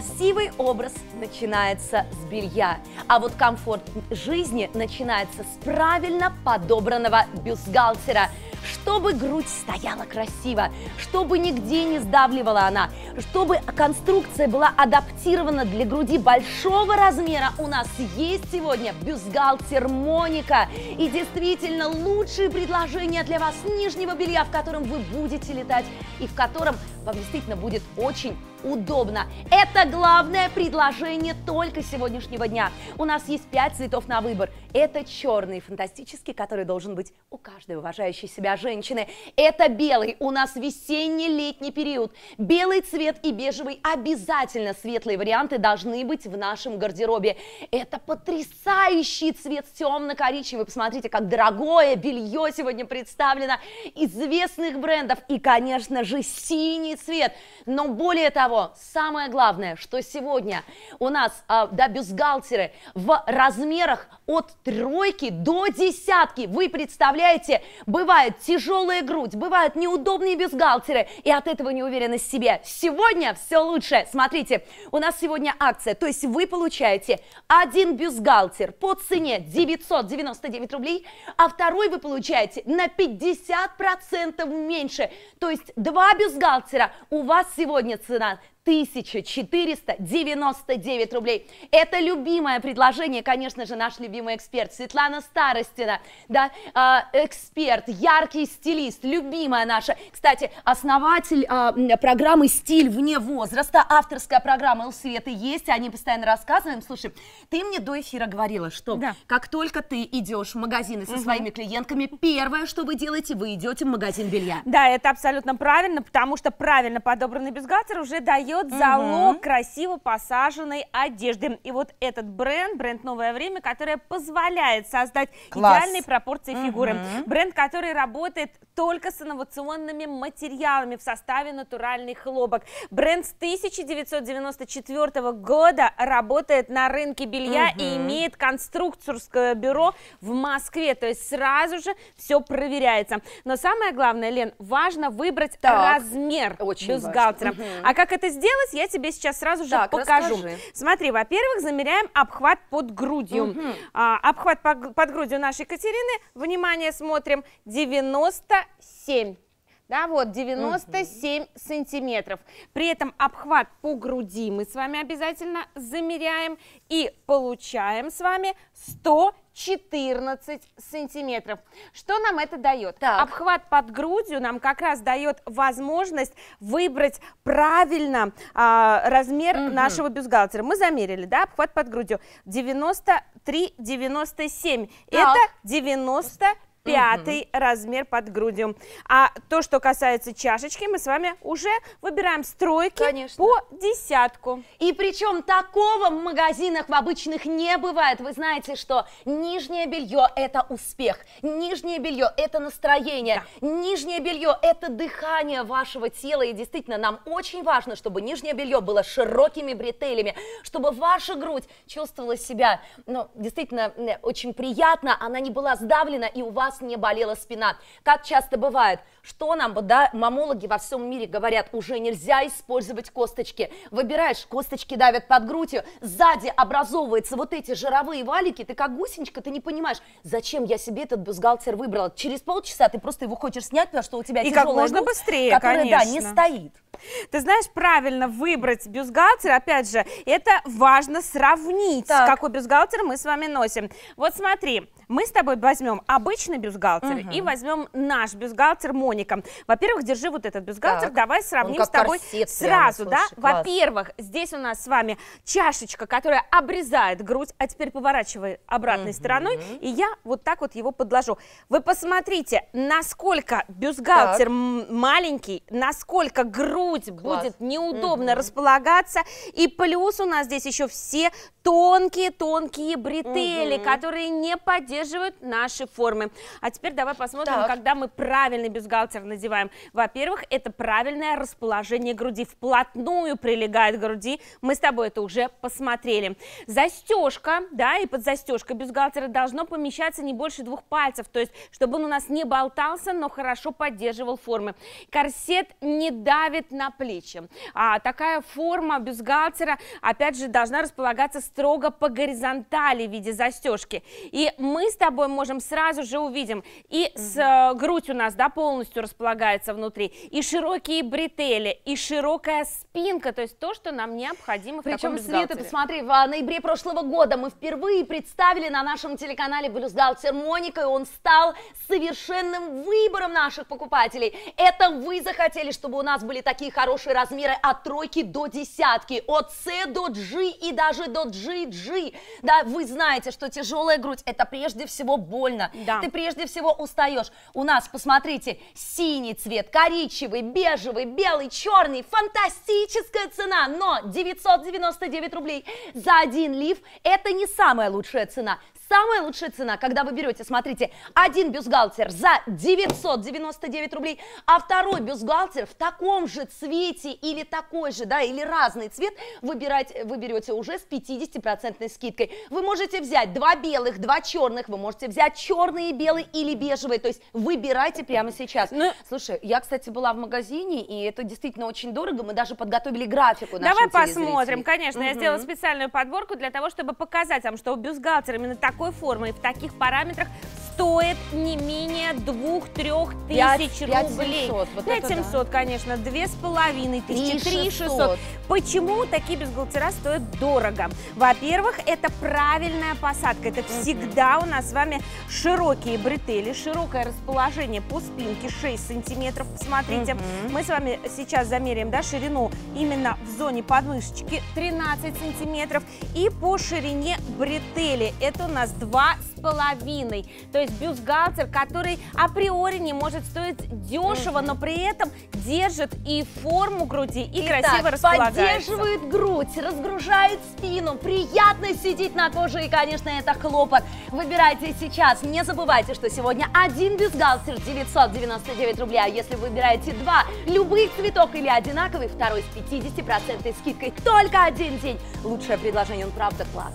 Красивый образ начинается с белья, а вот комфорт жизни начинается с правильно подобранного бюстгальтера – чтобы грудь стояла красиво, чтобы нигде не сдавливала она, чтобы конструкция была адаптирована для груди большого размера, у нас есть сегодня бюстгальтер Моника. И действительно лучшие предложения для вас нижнего белья, в котором вы будете летать и в котором вам действительно будет очень удобно. Это главное предложение только сегодняшнего дня. У нас есть пять цветов на выбор. Это черный, фантастический, который должен быть у каждой уважающей себя женщины. Это белый, у нас весенний-летний период. Белый цвет и бежевый обязательно светлые варианты должны быть в нашем гардеробе. Это потрясающий цвет темно-коричневый. Посмотрите, как дорогое белье сегодня представлено известных брендов. И, конечно же, синий цвет. Но более того, самое главное, что сегодня у нас э, да, бюстгальтеры в размерах от тройки до десятки. Вы представляете, бывает тяжелая грудь, бывают неудобные бюстгальтеры, и от этого неуверенность в себе. Сегодня все лучше. Смотрите, у нас сегодня акция, то есть вы получаете один бюстгальтер по цене 999 рублей, а второй вы получаете на 50% меньше. То есть два бюстгальтера у вас сегодня цена 1499 рублей. Это любимое предложение, конечно же, наш любимый эксперт Светлана Старостина, да, э, эксперт, яркий стилист, любимая наша. Кстати, основатель э, программы «Стиль вне возраста», авторская программа у Светы есть, они постоянно рассказываем. Слушай, ты мне до эфира говорила, что да. как только ты идешь в магазины со угу. своими клиентками, первое, что вы делаете, вы идете в магазин белья. Да, это абсолютно правильно, потому что правильно подобранный бюстгальтер уже дает дает залог угу. красиво посаженной одежды. И вот этот бренд, бренд «Новое время», которое позволяет создать Класс. идеальные пропорции угу. фигуры. Бренд, который работает только с инновационными материалами в составе натуральный хлопок. Бренд с 1994 года работает на рынке белья угу. и имеет конструкторское бюро в Москве. То есть сразу же все проверяется. Но самое главное, Лен, важно выбрать так. размер Очень бюстгальтера. Угу. А как это сделать? Сделать, я тебе сейчас сразу же так, покажу. Расскажи. Смотри, во-первых, замеряем обхват под грудью. Угу. А, обхват под, под грудью нашей Катерины, внимание, смотрим, 97 да, вот 97 угу. сантиметров. При этом обхват по груди мы с вами обязательно замеряем и получаем с вами 100 14 сантиметров. Что нам это дает? Так. Обхват под грудью нам как раз дает возможность выбрать правильно а, размер угу. нашего бюстгальтера. Мы замерили, да, обхват под грудью 93-97. Это 90 пятый угу. размер под грудью. А то, что касается чашечки, мы с вами уже выбираем стройки Конечно. по десятку. И причем такого в магазинах в обычных не бывает. Вы знаете, что нижнее белье – это успех, нижнее белье – это настроение, да. нижнее белье – это дыхание вашего тела. И действительно, нам очень важно, чтобы нижнее белье было широкими бретелями, чтобы ваша грудь чувствовала себя, ну, действительно, очень приятно, она не была сдавлена, и у вас вас не болела спина. Как часто бывает, что нам, да, мамологи во всем мире говорят, уже нельзя использовать косточки. Выбираешь, косточки давят под грудью, сзади образовываются вот эти жировые валики, ты как гусеничка, ты не понимаешь, зачем я себе этот бюстгальтер выбрала. Через полчаса ты просто его хочешь снять, потому что у тебя И как можно грудь, быстрее, которая, конечно. да, не стоит. Ты знаешь, правильно выбрать бюстгальтер, опять же, это важно сравнить, так. какой бюстгальтер мы с вами носим. Вот смотри, мы с тобой возьмем обычный бюстгальтер угу. и возьмем наш бюстгальтер Моника. Во-первых, держи вот этот бюстгальтер, так. давай сравним с тобой сразу, прямо, да? Во-первых, здесь у нас с вами чашечка, которая обрезает грудь, а теперь поворачивай обратной угу. стороной, и я вот так вот его подложу. Вы посмотрите, насколько бюстгальтер так. маленький, насколько грудь Класс. будет неудобно угу. располагаться, и плюс у нас здесь еще все тонкие-тонкие бретели, угу. которые не поддерживают поддерживают наши формы. А теперь давай посмотрим, Так. когда мы правильный бюстгальтер надеваем. Во-первых, это правильное расположение груди, вплотную прилегает к груди. Мы с тобой это уже посмотрели. Застежка, да, и под застежкой бюстгальтера должно помещаться не больше двух пальцев, то есть, чтобы он у нас не болтался, но хорошо поддерживал формы. Корсет не давит на плечи. А такая форма бюстгальтера, опять же, должна располагаться строго по горизонтали в виде застежки. И мы с тобой можем сразу же увидим, и с, э, грудь у нас, да, полностью располагается внутри, и широкие бретели, и широкая спинка, то есть то, что нам необходимо Причем, Света, посмотри, в а, ноябре прошлого года мы впервые представили на нашем телеканале бюстгальтер Моника, и он стал совершенным выбором наших покупателей. Это вы захотели, чтобы у нас были такие хорошие размеры от тройки до десятки, от С до G и даже до GG. Да, вы знаете, что тяжелая грудь это прежде всего больно. Да. Ты прежде всего устаешь. У нас, посмотрите, синий цвет, коричневый, бежевый, белый, черный. Фантастическая цена, но 999 рублей за один лиф – это не самая лучшая цена. Самая лучшая цена, когда вы берете, смотрите, один бюстгальтер за 999 рублей, а второй бюстгальтер в таком же цвете или такой же, да, или разный цвет выбирать, вы берете уже с 50% скидкой. Вы можете взять два белых, два черных, вы можете взять черный и белый или бежевый, то есть выбирайте прямо сейчас. Ну- Слушай, я, кстати, была в магазине, и это действительно очень дорого, мы даже подготовили графику Давай посмотрим, конечно, я Мгм. сделала специальную подборку для того, чтобы показать вам, что бюстгальтер именно такой формы и в таких параметрах стоит не менее 2-3 Пять- тысяч пять рублей. семьсот, вот 5 это да. 700, конечно, две с половиной тысячи, Три три шестьсот. 600. Почему такие бюстгальтера стоят дорого? Во-первых, это правильная посадка. Это всегда у нас с вами широкие бретели, широкое расположение по спинке 6 сантиметров. Посмотрите, мы с вами сейчас замеряем да, ширину именно в зоне подмышечки 13 сантиметров. И по ширине бретели это у нас два с половиной. То есть бюстгальтер, который априори не может стоить дешево, но при этом держит и форму груди, и красиво Итак, располагается. поддерживает грудь, разгружает спину, приятно сидеть на коже и, конечно, это хлопок. Выбирайте сейчас. Не забывайте, что сегодня один бюстгальтер 999 рублей, а если выбираете два, любых цветов или одинаковый, второй с 50% скидкой. Только один день. Лучшее предложение, он правда класс.